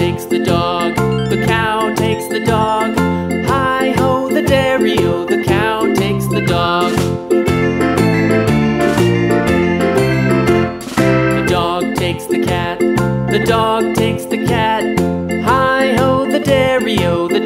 takes the dog, the cow takes the dog. Hi ho, the dairy-o, oh, the cow takes the dog. The dog takes the cat, the dog takes the cat. Hi ho, the dairy-o, oh, the